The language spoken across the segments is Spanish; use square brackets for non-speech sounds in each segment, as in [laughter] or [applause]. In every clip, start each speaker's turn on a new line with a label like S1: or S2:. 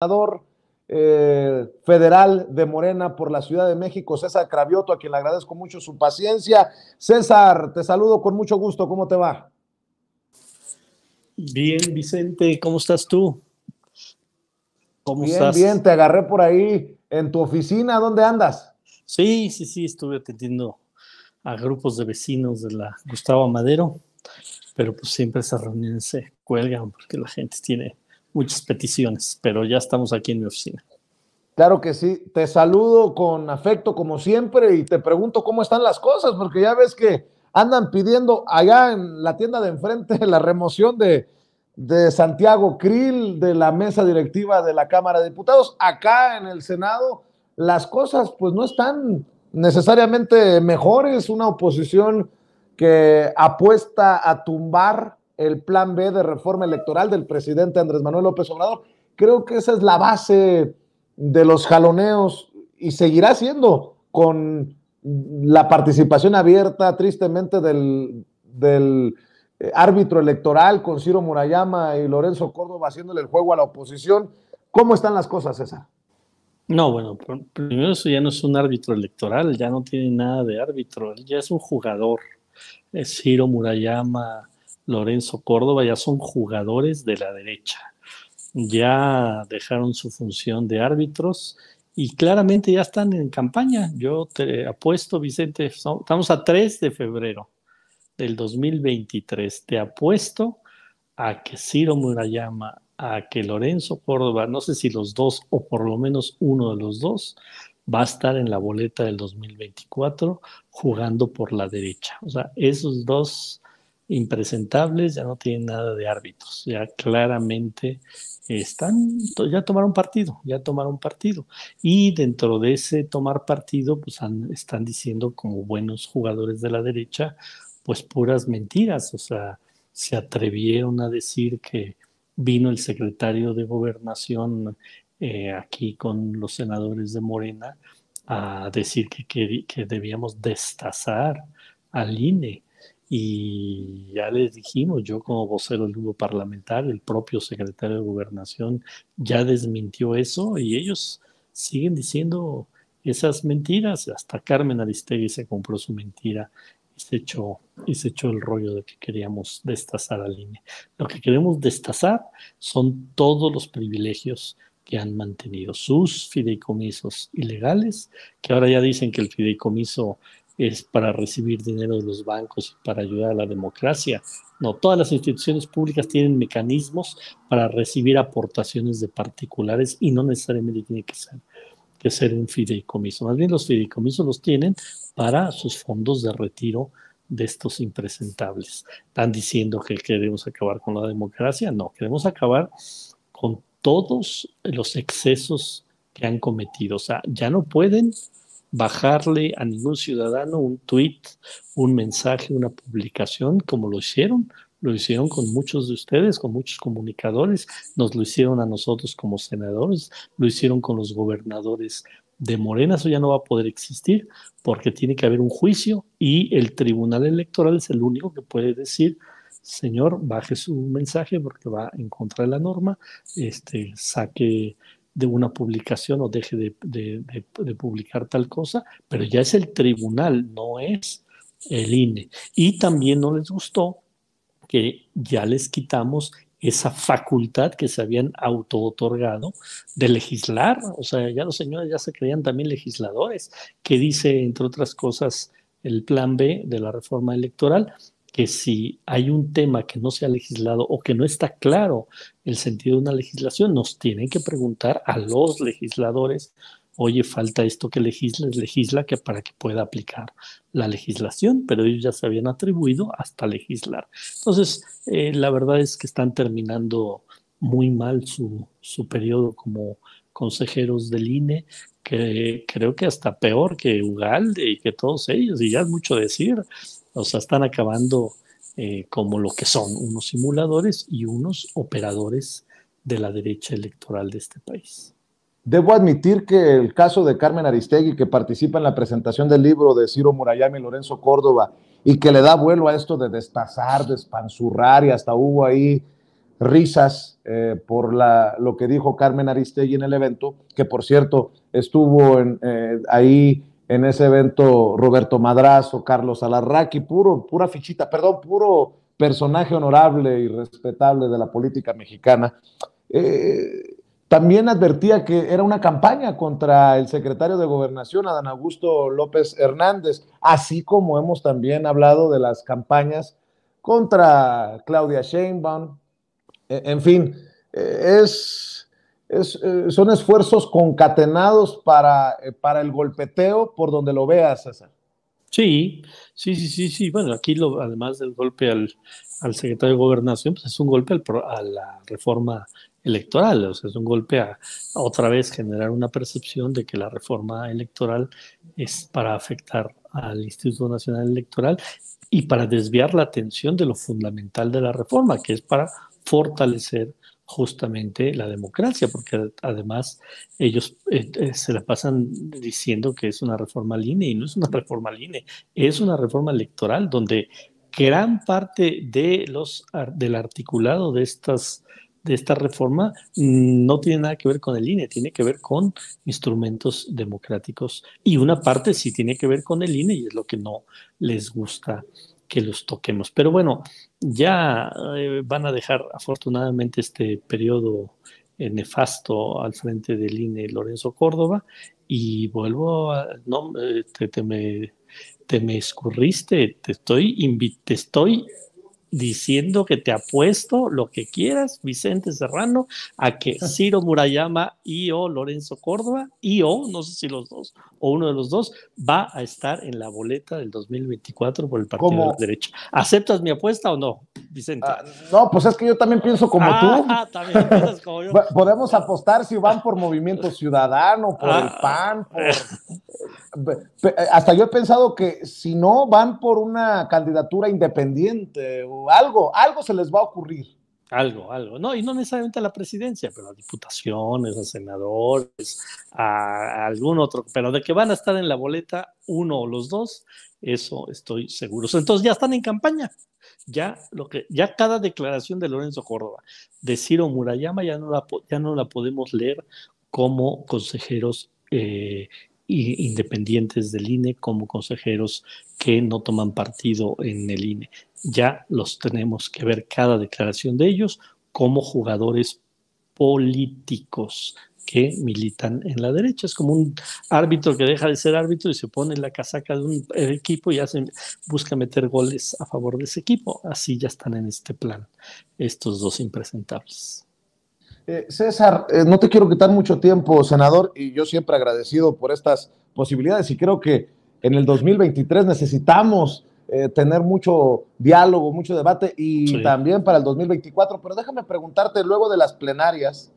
S1: senador eh, federal de Morena por la Ciudad de México, César Cravioto, a quien le agradezco mucho su paciencia. César, te saludo con mucho gusto, ¿cómo te va?
S2: Bien, Vicente, ¿cómo estás tú?
S1: ¿Cómo bien, bien, te agarré por ahí en tu oficina, ¿dónde andas?
S2: Sí, sí, sí, estuve atendiendo a grupos de vecinos de la Gustavo Madero, pero pues siempre esas reuniones se cuelgan porque la gente tiene muchas peticiones, pero ya estamos aquí en mi oficina.
S1: Claro que sí, te saludo con afecto como siempre y te pregunto cómo están las cosas, porque ya ves que andan pidiendo allá en la tienda de enfrente [laughs] la remoción de, de Santiago Krill de la mesa directiva de la Cámara de Diputados. Acá en el Senado las cosas pues no están necesariamente mejores, una oposición que apuesta a tumbar el plan B de reforma electoral del presidente Andrés Manuel López Obrador. Creo que esa es la base de los jaloneos y seguirá siendo con la participación abierta, tristemente, del, eh, árbitro electoral con Ciro Murayama y Lorenzo Córdoba haciéndole el juego a la oposición. ¿Cómo están las cosas, César?
S2: No, bueno, primero eso ya no es un árbitro electoral, ya no tiene nada de árbitro, ya es un jugador. Es Ciro Murayama, Lorenzo Córdoba ya son jugadores de la derecha. Ya dejaron su función de árbitros y claramente ya están en campaña. Yo te apuesto, Vicente, estamos a 3 de febrero del 2023. Te apuesto a que Ciro Murayama, a que Lorenzo Córdoba, no sé si los dos o por lo menos uno de los dos, va a estar en la boleta del 2024 jugando por la derecha. O sea, esos dos impresentables, ya no tienen nada de árbitros, ya claramente están, ya tomaron partido, ya tomaron partido. Y dentro de ese tomar partido, pues están diciendo como buenos jugadores de la derecha, pues puras mentiras, o sea, se atrevieron a decir que vino el secretario de gobernación eh, aquí con los senadores de Morena a decir que, que, que debíamos destazar al INE y ya les dijimos, yo como vocero del grupo parlamentario, el propio secretario de Gobernación ya desmintió eso y ellos siguen diciendo esas mentiras. Hasta Carmen Aristegui se compró su mentira y se echó, y se echó el rollo de que queríamos destazar al INE. Lo que queremos destazar son todos los privilegios que han mantenido sus fideicomisos ilegales, que ahora ya dicen que el fideicomiso es para recibir dinero de los bancos y para ayudar a la democracia. No, todas las instituciones públicas tienen mecanismos para recibir aportaciones de particulares y no necesariamente tiene que ser, que ser un fideicomiso. Más bien los fideicomisos los tienen para sus fondos de retiro de estos impresentables. ¿Están diciendo que queremos acabar con la democracia? No, queremos acabar con todos los excesos que han cometido. O sea, ya no pueden bajarle a ningún ciudadano un tweet, un mensaje, una publicación, como lo hicieron. Lo hicieron con muchos de ustedes, con muchos comunicadores, nos lo hicieron a nosotros como senadores, lo hicieron con los gobernadores de Morena, eso ya no va a poder existir porque tiene que haber un juicio y el Tribunal Electoral es el único que puede decir, señor, baje su mensaje porque va en contra de la norma, este, saque de una publicación o deje de, publicar tal cosa, pero ya es el tribunal, no es el INE. Y también no les gustó que ya les quitamos esa facultad que se habían auto-otorgado de legislar. O sea, ya los señores ya se creían también legisladores, que dice, entre otras cosas, el plan B de la reforma electoral, que si hay un tema que no se ha legislado o que no está claro el sentido de una legislación, nos tienen que preguntar a los legisladores, oye, falta esto que legisles, legisla que para que pueda aplicar la legislación, pero ellos ya se habían atribuido hasta legislar. Entonces, eh, la verdad es que están terminando muy mal su, su periodo como consejeros del INE, que creo que hasta peor que Ugalde y que todos ellos, y ya es mucho decir, o sea, están acabando eh, como lo que son, unos simuladores y unos operadores de la derecha electoral de este país.
S1: Debo admitir que el caso de Carmen Aristegui, que participa en la presentación del libro de Ciro Murayama y Lorenzo Córdoba, y que le da vuelo a esto de destazar, despanzurrar, y hasta hubo ahí risas eh, por la, lo que dijo Carmen Aristegui en el evento, que por cierto estuvo en, eh, ahí en ese evento Roberto Madrazo, Carlos Alarraqui, puro, pura fichita, perdón, puro personaje honorable y respetable de la política mexicana. Eh, también advertía que era una campaña contra el secretario de Gobernación, Adán Augusto López Hernández, así como hemos también hablado de las campañas contra Claudia Sheinbaum. E, en fin, eh, es, eh, son esfuerzos concatenados para, eh, para el golpeteo por donde lo veas, César.
S2: Sí, sí, sí, sí, sí. Bueno, aquí lo, además del golpe al, al secretario de Gobernación, pues es un golpe al, a la reforma electoral, o sea, es un golpe a, otra vez generar una percepción de que la reforma electoral es para afectar al Instituto Nacional Electoral y para desviar la atención de lo fundamental de la reforma, que es para fortalecer justamente la democracia, porque además ellos eh, eh, se la pasan diciendo que es una reforma línea y no es una [laughs] reforma línea, es una reforma electoral donde gran parte de los, del articulado de estas de esta reforma no tiene nada que ver con el INE, tiene que ver con instrumentos democráticos. Y una parte sí tiene que ver con el INE y es lo que no les gusta que los toquemos. Pero bueno, ya eh, van a dejar afortunadamente este periodo eh, nefasto al frente del INE Lorenzo Córdoba y vuelvo a, no, eh, te, me, te me escurriste, te estoy, te estoy diciendo que te apuesto lo que quieras, Vicente Serrano, a que [laughs] Ciro Murayama y o Lorenzo Córdoba y o, no sé si los dos, o uno de los dos, va a estar en la boleta del 2024 por el Partido de la Derecha. ¿Aceptas mi apuesta o no, Vicente? Ah,
S1: no, pues es que yo también pienso como tú. Ah, también piensas como yo. [laughs] Podemos apostar si van por Movimiento Ciudadano, por el ah. PAN, por... [laughs] Hasta yo he pensado que si no van por una candidatura independiente o algo, algo se les va a ocurrir.
S2: Algo, algo. No, y no necesariamente a la presidencia, pero a diputaciones, a senadores, a, algún otro. Pero de que van a estar en la boleta uno o los dos, eso estoy seguro. Entonces ya están en campaña. Ya, lo que, ya cada declaración de Lorenzo Córdoba, de Ciro Murayama, ya no la, ya no la podemos leer como consejeros eh, independientes del INE como consejeros que no toman partido en el INE. Ya los tenemos que ver cada declaración de ellos como jugadores políticos que militan en la derecha. Es como un árbitro que deja de ser árbitro y se pone en la casaca de un equipo y hace, busca meter goles a favor de ese equipo. Así ya están en este plan estos dos impresentables.
S1: Eh, César, eh, no te quiero quitar mucho tiempo, senador, y yo siempre agradecido por estas posibilidades y creo que en el 2023 necesitamos eh, tener mucho diálogo, mucho debate y también para el 2024, pero déjame preguntarte luego de las plenarias,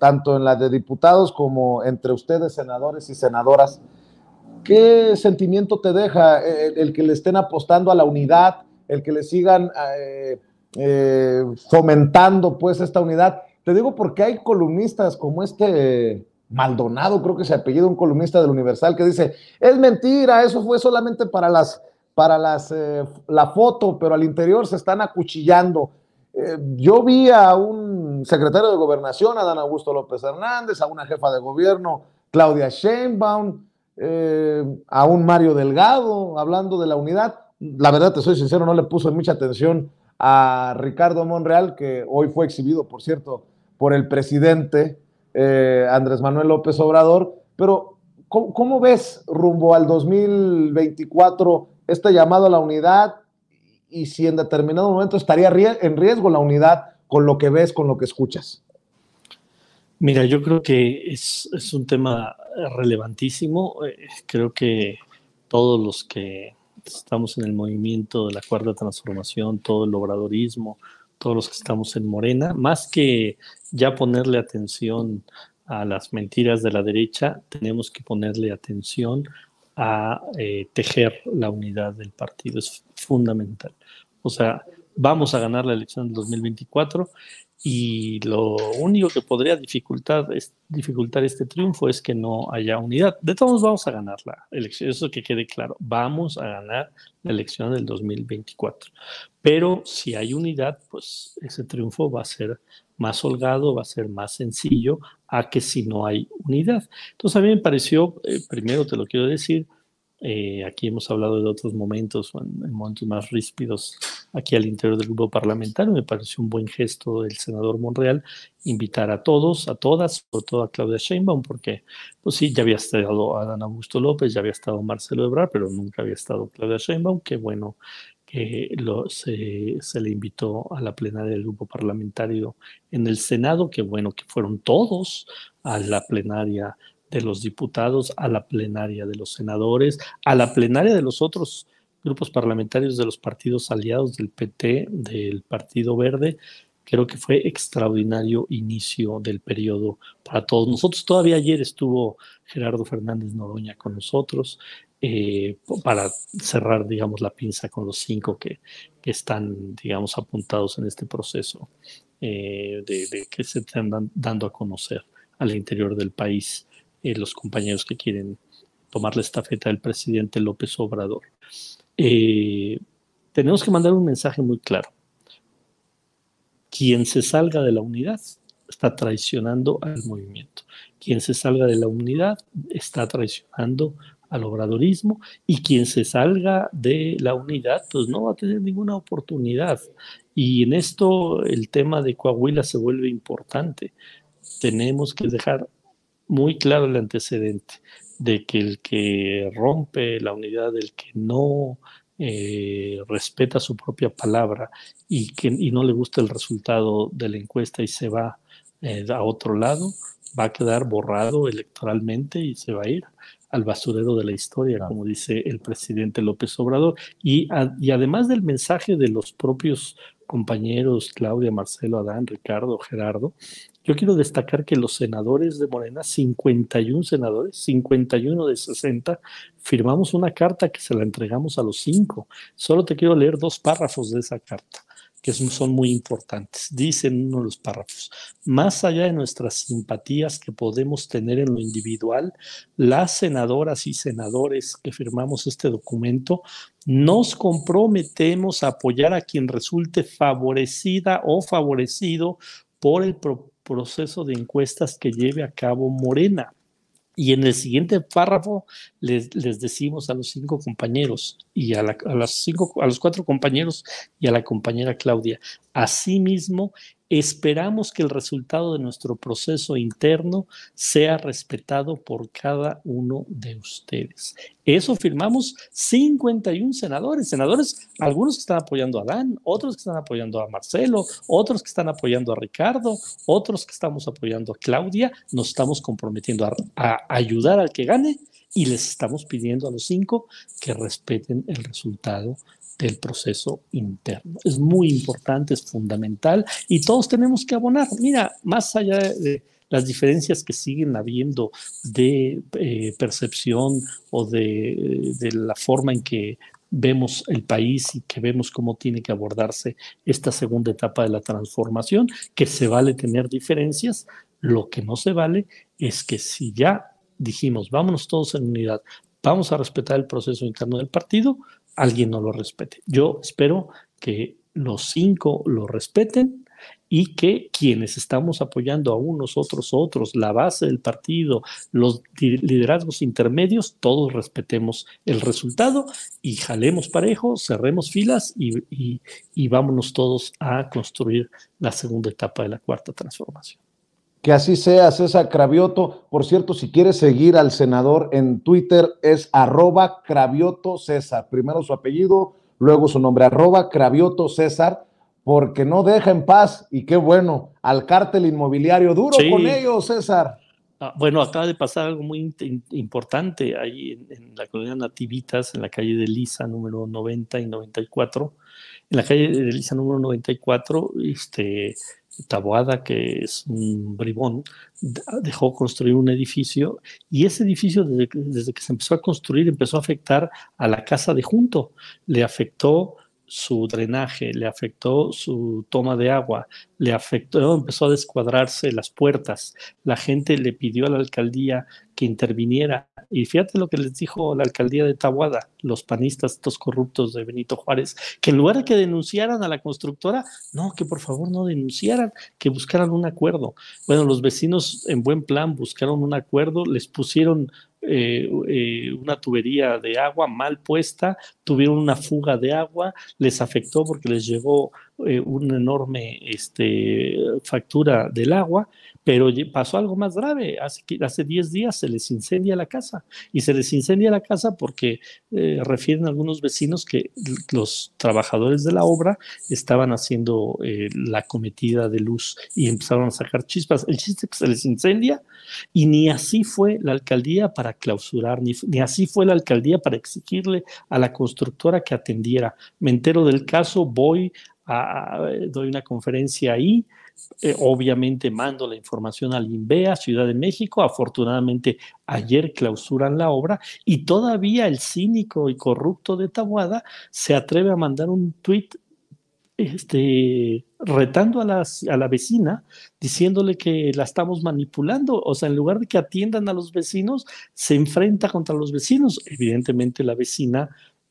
S1: tanto en las de diputados como entre ustedes, senadores y senadoras, ¿qué sentimiento te deja el que le estén apostando a la unidad, el que le sigan fomentando pues esta unidad? Te digo porque hay columnistas como este Maldonado, creo que se apellido un columnista del Universal, que dice, es mentira, eso fue solamente para las, para las, eh, la foto, pero al interior se están acuchillando. Eh, yo vi a un secretario de gobernación, Adán Augusto López Hernández, a una jefa de gobierno, Claudia Sheinbaum, eh, a un Mario Delgado, hablando de la unidad. La verdad, te soy sincero, no le puso mucha atención a Ricardo Monreal, que hoy fue exhibido, por cierto, por el presidente eh, Andrés Manuel López Obrador. Pero, ¿cómo, ves rumbo al 2024 este llamado a la unidad y si en determinado momento estaría en riesgo la unidad con lo que ves, con lo que escuchas?
S2: Mira, yo creo que es, es un tema relevantísimo. Eh, creo que todos los que estamos en el movimiento de la cuarta transformación, todo el obradorismo, todos los que estamos en Morena, más que ya ponerle atención a las mentiras de la derecha, tenemos que ponerle atención a eh, tejer la unidad del partido. Es fundamental. O sea, vamos a ganar la elección del 2024 y lo único que podría dificultar, dificultar este triunfo es que no haya unidad. De todos vamos a ganar la elección, eso que quede claro, vamos a ganar la elección del 2024. Pero si hay unidad, pues ese triunfo va a ser más holgado, va a ser más sencillo a que si no hay unidad. Entonces a mí me pareció, eh, primero te lo quiero decir, eh, aquí hemos hablado de otros momentos, en, momentos más ríspidos, aquí al interior del grupo parlamentario. Me pareció un buen gesto del senador Monreal invitar a todos, a todas, sobre todo a Claudia Sheinbaum, porque, pues sí, ya había estado Adán Augusto López, ya había estado Marcelo Ebrard, pero nunca había estado Claudia Sheinbaum. Qué bueno que se, le invitó a la plenaria del grupo parlamentario en el Senado, qué bueno que fueron todos a la plenaria de los diputados, a la plenaria de los senadores, a la plenaria de los otros grupos parlamentarios de los partidos aliados del PT, del Partido Verde. Creo que fue extraordinario inicio del periodo para todos nosotros. Todavía ayer estuvo Gerardo Fernández Noroña con nosotros eh, para cerrar, digamos, la pinza con los cinco que, están, digamos, apuntados en este proceso eh, de, de, que se están dando a conocer al interior del país. Eh, los compañeros que quieren tomar la estafeta del presidente López Obrador. Eh, tenemos que mandar un mensaje muy claro. Quien se salga de la unidad está traicionando al movimiento. Quien se salga de la unidad está traicionando al obradorismo y quien se salga de la unidad pues no va a tener ninguna oportunidad. Y en esto el tema de Coahuila se vuelve importante. Tenemos que dejar muy claro el antecedente de que el que rompe la unidad, el que no eh, respeta su propia palabra y que y no le gusta el resultado de la encuesta y se va eh, a otro lado, va a quedar borrado electoralmente y se va a ir al basurero de la historia, como dice el presidente López Obrador. Y, y además del mensaje de los propios compañeros Claudia, Marcelo, Adán, Ricardo, Gerardo, yo quiero destacar que los senadores de Morena, 51 senadores, 51 de 60, firmamos una carta que se la entregamos a los cinco. Solo te quiero leer dos párrafos de esa carta que son muy importantes. Dicen uno de los párrafos, más allá de nuestras simpatías que podemos tener en lo individual, las senadoras y senadores que firmamos este documento, nos comprometemos a apoyar a quien resulte favorecida o favorecido por el proceso de encuestas que lleve a cabo Morena. Y en el siguiente párrafo les, les decimos a los cinco compañeros y a, a, cinco, a los cuatro compañeros y a la compañera Claudia, asimismo Esperamos que el resultado de nuestro proceso interno sea respetado por cada uno de ustedes. Eso firmamos 51 senadores, senadores, algunos que están apoyando a Dan, otros que están apoyando a Marcelo, otros que están apoyando a Ricardo, otros que estamos apoyando a Claudia. Nos estamos comprometiendo a, a ayudar al que gane y les estamos pidiendo a los cinco que respeten el resultado del proceso interno. Es muy importante, es fundamental y todos tenemos que abonar. Mira, más allá de las diferencias que siguen habiendo de eh, percepción o de, de la forma en que vemos el país y que vemos cómo tiene que abordarse esta segunda etapa de la transformación, que se vale tener diferencias, lo que no se vale es que si ya dijimos, vámonos todos en unidad, vamos a respetar el proceso interno del partido, alguien no lo respete. Yo espero que los cinco lo respeten y que quienes estamos apoyando a unos, otros, otros, la base del partido, los liderazgos intermedios, todos respetemos el resultado y jalemos parejo, cerremos filas y, y vámonos todos a construir la segunda etapa de la cuarta transformación.
S1: Que así sea, César Cravioto. Por cierto, si quieres seguir al senador en Twitter, es arroba Cravioto César. Primero su apellido, luego su nombre, arroba Cravioto César, porque no deja en paz, y qué bueno, al cártel inmobiliario. Duro con ellos, César.
S2: Ah, bueno, acaba de pasar algo muy importante ahí en, en, la colonia Nativitas, en la calle de Lisa, número 90 y 94. En la calle de Lisa, número 94, este Taboada, que es un bribón, dejó construir un edificio y ese edificio desde, que se empezó a construir empezó a afectar a la casa de junto, le afectó su drenaje, le afectó su toma de agua, le afectó, empezó a descuadrarse las puertas. La gente le pidió a la alcaldía que interviniera. Y fíjate lo que les dijo la alcaldía de Tahuada, los panistas, estos corruptos de Benito Juárez, que en lugar de que denunciaran a la constructora, no, que por favor no denunciaran, que buscaran un acuerdo. Bueno, los vecinos en buen plan buscaron un acuerdo, les pusieron eh, eh, una tubería de agua mal puesta, tuvieron una fuga de agua, les afectó porque les llegó eh, una enorme este, factura del agua, pero pasó algo más grave. Hace, hace 10 días se les incendia la casa y se les incendia la casa porque refieren algunos vecinos que los trabajadores de la obra estaban haciendo la cometida de luz y empezaron a sacar chispas. El chiste es que se les incendia y ni así fue la alcaldía para clausurar, ni, ni, así fue la alcaldía para exigirle a la constructora que atendiera. Me entero del caso, voy a, doy una conferencia ahí, eh, obviamente mando la información al INVEA, Ciudad de México. Afortunadamente, ayer clausuran la obra y todavía el cínico y corrupto de Tabuada se atreve a mandar un tuit este, retando a, a la vecina, diciéndole que la estamos manipulando. O sea, en lugar de que atiendan a los vecinos, se enfrenta contra los vecinos. Evidentemente la vecina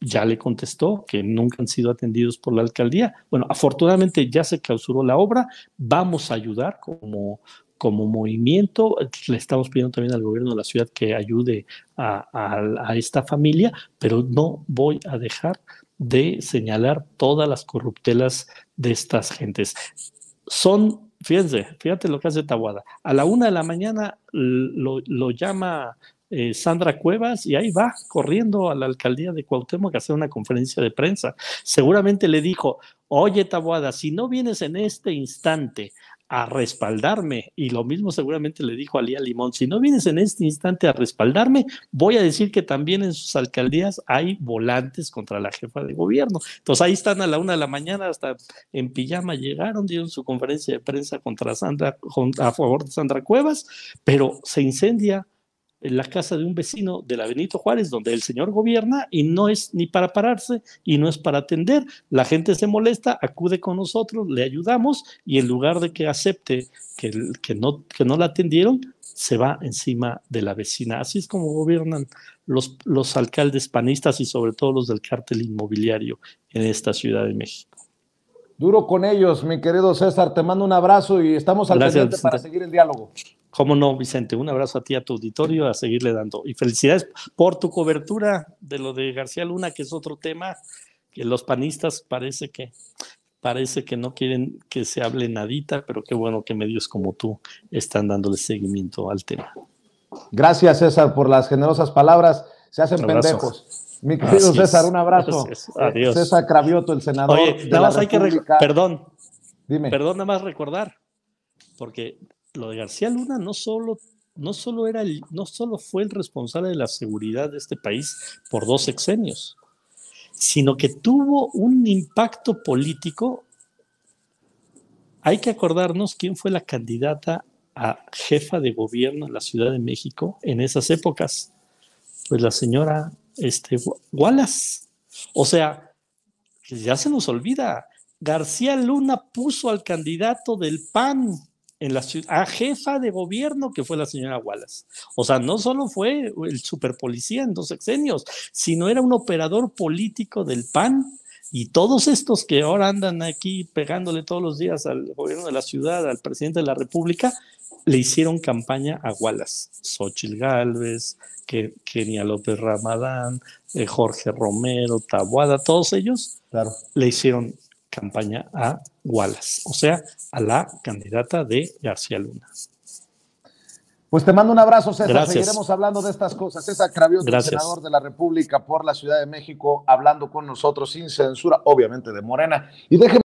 S2: ya le contestó que nunca han sido atendidos por la alcaldía. Bueno, afortunadamente ya se clausuró la obra, vamos a ayudar como, como movimiento. Le estamos pidiendo también al gobierno de la ciudad que ayude a, esta familia, pero no voy a dejar de señalar todas las corruptelas de estas gentes. Son, fíjense, fíjate lo que hace Tabuada. A la una de la mañana lo, llama eh, Sandra Cuevas y ahí va corriendo a la alcaldía de Cuauhtémoc a hacer una conferencia de prensa. Seguramente le dijo, oye Tabuada, si no vienes en este instante a respaldarme. Y lo mismo seguramente le dijo a Lía Limón, si no vienes en este instante a respaldarme, voy a decir que también en sus alcaldías hay volantes contra la jefa de gobierno. Entonces ahí están a la una de la mañana, hasta en pijama llegaron, dieron su conferencia de prensa contra Sandra, a favor de Sandra Cuevas, pero se incendia en la casa de un vecino de la Benito Juárez, donde el señor gobierna y no es ni para pararse y no es para atender. La gente se molesta, acude con nosotros, le ayudamos y en lugar de que acepte que, que, no, que no la atendieron, se va encima de la vecina. Así es como gobiernan los, los alcaldes panistas y sobre todo los del cártel inmobiliario en esta Ciudad de México.
S1: Duro con ellos, mi querido César. Te mando un abrazo y estamos al pendiente para seguir el diálogo.
S2: Cómo no, Vicente, un abrazo a ti, a tu auditorio, a seguirle dando. Y felicidades por tu cobertura de lo de García Luna, que es otro tema que los panistas parece que parece que no quieren que se hable nadita, pero qué bueno que medios como tú están dándole seguimiento al tema.
S1: Gracias, César, por las generosas palabras. Se hacen pendejos. Mi querido César, un abrazo.
S2: Adiós.
S1: César Cravioto, el senador.
S2: Oye, nada más hay que. Perdón. Dime. Perdón, nada más recordar, porque lo de García Luna no solo, no solo, era el, no solo fue el responsable de la seguridad de este país por dos sexenios, sino que tuvo un impacto político. Hay que acordarnos quién fue la candidata a jefa de gobierno en la Ciudad de México en esas épocas. Pues la señora este, Wallace. O sea, ya se nos olvida. García Luna puso al candidato del PAN en la ciudad, a jefa de gobierno que fue la señora Wallace. O sea, no solo fue el superpolicía en dos sexenios, sino era un operador político del PAN. Y todos estos que ahora andan aquí pegándole todos los días al gobierno de la ciudad, al presidente de la República, le hicieron campaña a Wallace. Xochitl Galvez, Kenia López Ramadán, eh, Jorge Romero, Tabuada, todos ellos claro. le hicieron campaña a Wallace, o sea, a la candidata de García Luna.
S1: Pues te mando un abrazo, César. Seguiremos hablando de estas cosas. César Cravioto, senador de la República por la Ciudad de México, hablando con nosotros sin censura, obviamente de Morena. Y déjeme